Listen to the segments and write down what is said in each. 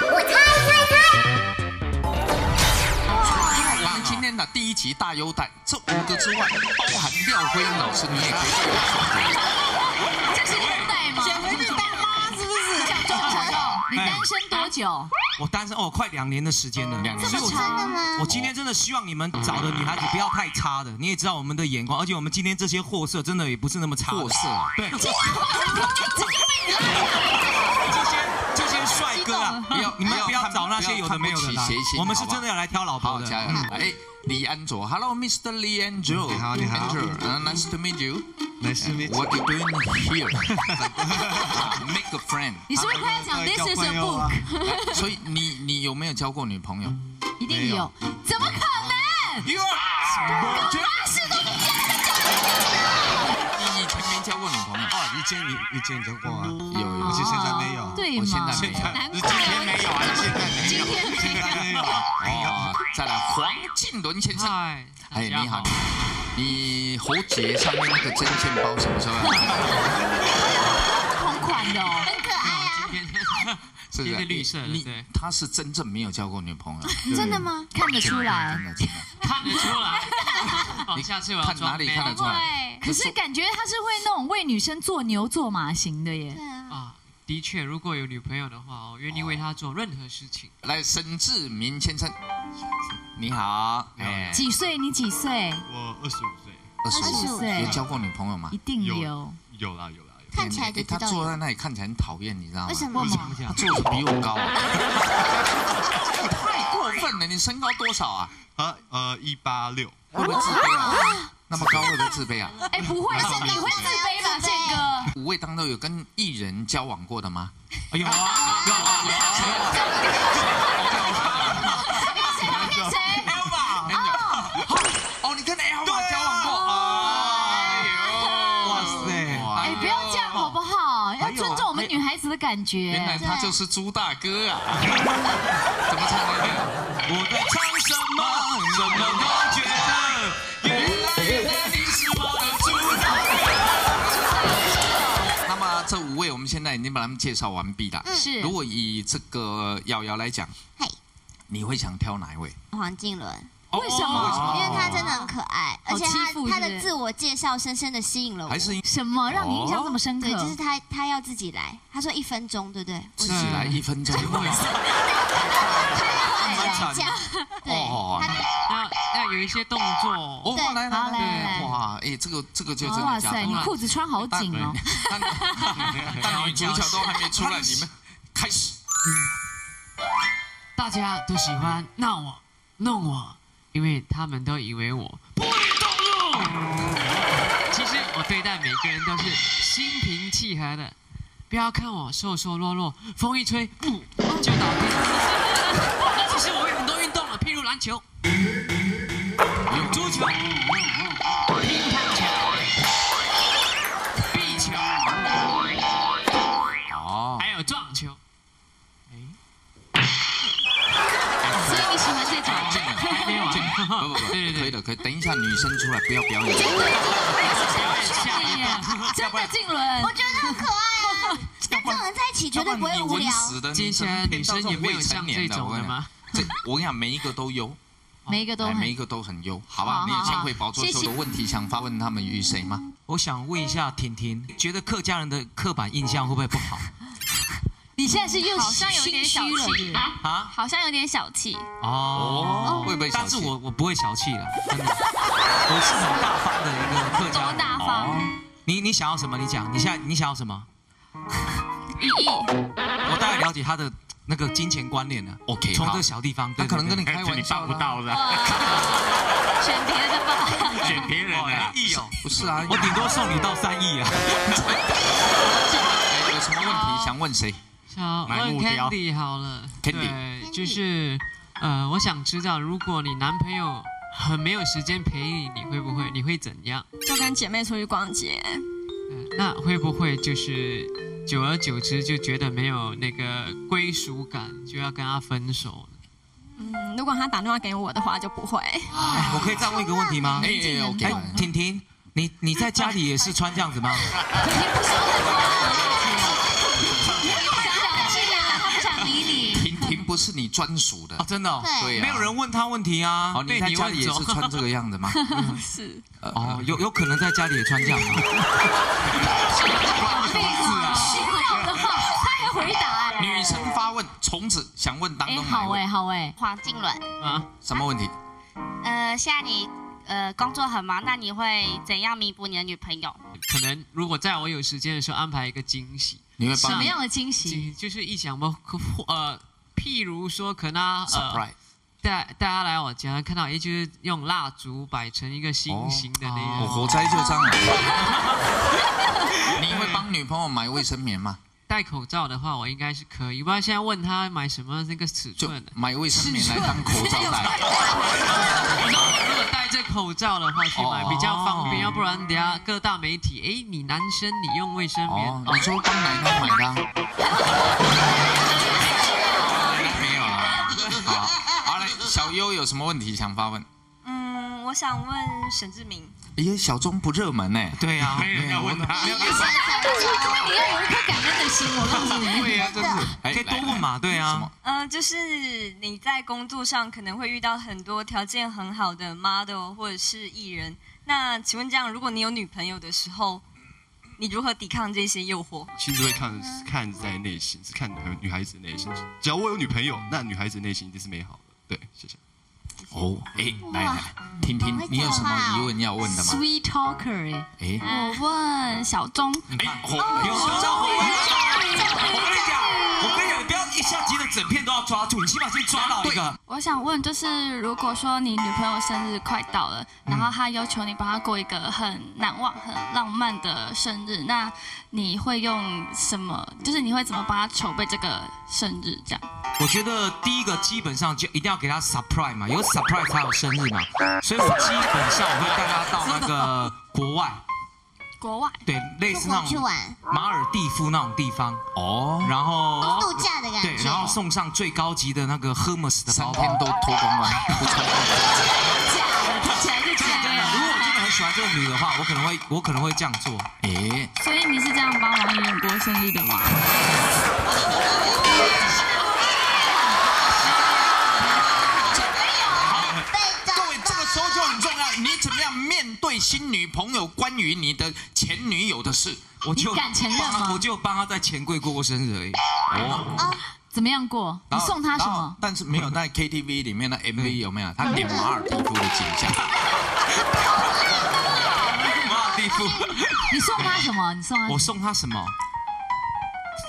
我猜猜猜，因为我们今天的第一集大优待，这五个之外，包含廖辉老师，你也可以。这是优待吗？减肥可以当妈是不是？想中奖？你单身多久？我单身哦，快两年的时间了，两年所以我真的吗？我今天真的希望你们找的女孩子不要太差的，你也知道我们的眼光，而且我们今天这些货色真的也不是那么差的。货色啊，对，哥啊，不要你们不要找那些有的没有的我们是真的要来挑老婆好，的。加油！哎，李安卓，Hello，Mr. 李安卓，你好你好 Andrew，Nice to meet you。Nice to meet you. What you doing here? Make a friend。你是不是快要讲 This is a book？所以你你有没有交过女朋友？一定有，怎么可能？You are。朋友？哦，以前你以前交过啊？有有可是现在没有。对嘛？我现在没有今天没有啊，现在没有，今天没现在没有。哦，再来黄靖伦先生。哎，你好，你喉结上面那个针线包什么时候？同款的哦。很可爱啊！是不是？绿色的你对他是真正没有交过女朋友，真的吗？看得出来真。的真的。看得出来。你，下次我要看哪里装看得出来？对，可是感觉他是会那种为女生做牛做马型的耶。对啊，啊？的确，如果有女朋友的话，我愿意为她做任何事情。来，沈志明先生，你好，哎，几岁？你几岁？我二十五岁，二十五，岁有交过女朋友吗一？定有有。有啦有啦有。看起来他知道有。坐在那里看起来很讨厌，你知道吗？为什么？他坐的比我高啊，太过分了！你身高多少啊？啊呃一八六，会不会自卑啊？那么高会不会自卑啊？哎，不会，是你会自卑吧，宪哥？五位当中有跟艺人交往过的吗？哎 有啊有啊有啊，谁？谁？哦，你跟 L 马交往过？哎呦，哇塞哎，不要这样好不好？要尊重我们女孩子的感觉原来。他就是朱大哥啊！怎么唱那个？我在唱什么？什么都觉得在已经把他们介绍完毕了。是如果以这个瑶瑶来讲，嘿，你会想挑哪一位？黄靖伦，为什么？因为他真的很可爱，而且他他的自我介绍深深的吸引了我。还是什么让你印象这么深刻对，？就是他他要自己来，他说一分钟，对不对？自己来一分钟？一些动作，哦，对来来来来来，哇，哎，这个这个就真哇塞，的加分了。你裤子穿好紧哦！但但女主角都还没出来，你们开始。大家都喜欢闹我、弄我，因为他们都以为我不会动怒。其实我对待每个人都是心平气和的，不要看我瘦瘦弱弱，风一吹，不就倒地了。其实我有很多运动了，譬如篮球、足球、乒乓球、壁球，哦，还有撞球。所以你喜欢这种？还没完，不不不，对对对可以的，可以。等一下女生出来，不要表演。真的静伦我，觉得很可爱啊。跟这种人在一起绝对不会无聊。接下来女生也没有像这种的吗？这我跟你讲，每一个都优，每一个都很哎每一个都很优，好吧？好你有先好会宝座谢谢秀的问题想发问他们与谁吗？我想问一下婷婷，觉得客家人的刻板印象会不会不好 你现在是又好像有点小气啊？好像有点小气，哦，会不会小但是？我我不会小气了，真的，我是很大方的一个客家多人。大方，哦你你想要什么？你讲，你现在你想要什么？意我大概了解他的那个金钱观念呢。OK，好从这个小地方，他可能跟你你开玩笑不到，的，选别的吧。选别人哎啊。亿哦，不是啊？我顶多送你到三亿啊。哎有什么问题想问谁？想问买目标 Candy 好了 Candy 对，就是呃，我想知道，如果你男朋友很没有时间陪你，你会不会？你会怎样？就跟姐妹出去逛街，呃那会不会就是久而久之就觉得没有那个归属感，就要跟他分手呢？嗯，如果他打电话给我的话，就不会。哎我可以再问一个问题吗？哎婷婷，你你在家里也是穿这样子吗？想想气啊，他不想理你。婷婷，不是你专属的哦，。真的哦，对对啊没有人问他问题啊哦，，你被在家里也是穿这个样子吗？是哦，有有可能在家里也穿这样吗？需要的话，他也回答哎。女生发问，从此想问当哎，中哪好哎，位？好哎，黄静伦，啊，什么问题？呃，现在你呃工作很忙，那你会怎样弥补你的女朋友？可能如果在我有时间的时候安排一个惊喜，你会帮什么样的惊喜？就是一想不呃，譬如说可能他呃 surprise？带带他来我家，看到哎就是用蜡烛摆成一个心形的那我个，火灾就这样。你会帮女朋友买卫生棉吗？戴口罩的话，我应该是可以。不然现在问他买什么那个尺寸的，买卫生棉来当口罩戴。如果戴着口罩的话去买比较方便，哦要不然等下各大媒体，哎，你男生你用卫生棉，哦，你说帮奶奶买的啊？没有啊。好，好嘞，小优有什么问题想发问？嗯，我想问沈志明，咦，小钟不热门呢。对啊，没人要问他，你要有一颗感恩的心，我告诉你。对呀，真是。哎可以多问嘛，对什啊么。呃，就是你在工作上可能会遇到很多条件很好的 model 或者是艺人，那请问这样，如果你有女朋友的时候，你如何抵抗这些诱惑？其实会看看在内心，是看女女孩子的内心。只要我有女朋友，那女孩子内心一定是美好的。对，谢谢。哦，哎，来来，听听，你有什么疑问要问的吗？Sweet talker，哎，哎，我问小钟，你看，哦有时候我跟你讲，我跟你讲，你不要一下急的整片都要抓住，你起码先抓到一个。我想问，就是如果说你女朋友生日快到了，然后她要求你帮她过一个很难忘、很浪漫的生日，那你会用什么？就是你会怎么帮她筹备这个生日？这样？我觉得第一个基本上就一定要给她 surprise 嘛，有 surprise 才有生日嘛，所以我基本上我会带她到那个国外，国外？对，类似那种去玩，马尔蒂夫那种地方，哦，然后度假的感觉对，觉。然后送上最高级的那个 Hermes 的包包。三天都脱光光，不穿。听起来就假的真的，如果我真的很喜欢这个女的话，我可能会我可能会这样做。诶，所以你是这样帮王一人过生日的吗？面对新女朋友关于你的前女友的事？我就你敢承我就帮她在钱柜过过生日而已。哦，怎么样过？你送他什么？但是没有在 KTV 里面的 MV 有没有？他演马尔蒂夫的景象。马尔蒂夫，你送他什么？你送他我送她什么？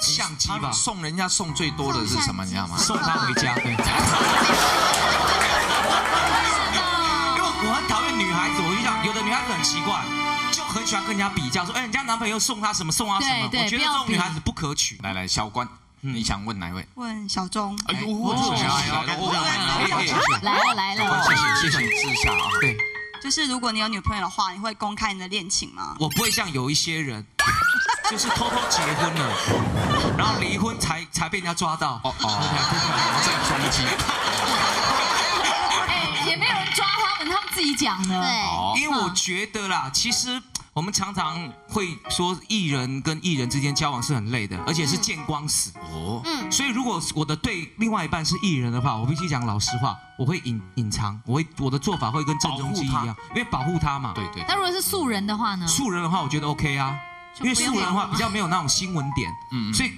相机吧，送人家送最多的是什么？你知道吗？送她回家。对。女孩子，我就想，有的女孩子很奇怪，就很喜欢跟人家比较，说，哎，人家男朋友送她什么，送她什么。我觉得这种女孩子不可取。来来，小关，嗯你想问哪位？问小钟，哎呦，我来来来了来了，谢谢谢谢之下啊，对，就是如果你有女朋友的话，你会公开你的恋情吗？我不会像有一些人，就是偷偷结婚了，然后离婚才才被人家抓到。哦哦，这个中间讲的。因为我觉得啦，其实我们常常会说艺人跟艺人之间交往是很累的，而且是见光死。哦，嗯，所以如果我的对另外一半是艺人的话，我必须讲老实话，我会隐隐藏，我会我的做法会跟郑中基一样，因为保护他嘛。对对，那如果是素人的话呢？素人的话，我觉得 OK 啊，因为素人的话比较没有那种新闻点，嗯，所以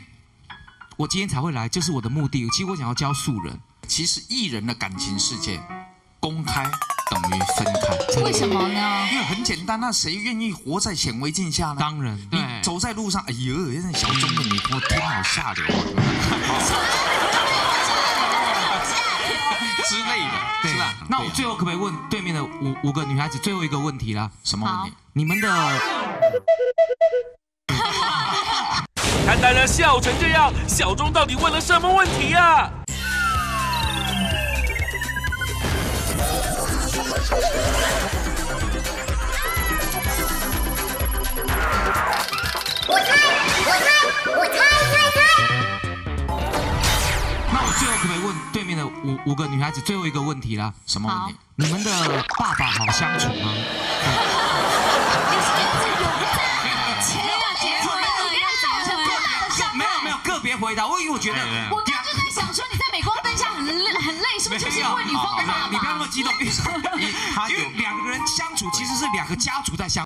我今天才会来，就是我的目的。其实我想要教素人，其实艺人的感情世界，公开等于分开。为什么呢？因为很简单，那谁愿意活在显微镜下呢？当然你对走在路上，哎呦，那小钟的女朋友天好下流之类的，对是吧？那我最后可不可以问对面的五五个女孩子最后一个问题啦？什么问题？你们的看大家笑成这样，小钟到底问了什么问题呀、那我最后可不可以问对面的五五个女孩子最后一个问题啦？什么问题？你们的爸爸好相处吗？没有没有个别回答，我因为我觉得我刚刚就在想说你在镁光灯下很累很累，是不是就是因为女方的？你不要那么激动，因为两个人相处其实是两个家族在相。